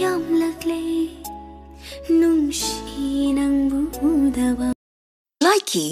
ಯಾಮ್ಲಕ್ಲೆ ನುಂಶಿ ನಂಬುವುದವ ಲಾಯ್ಕಿ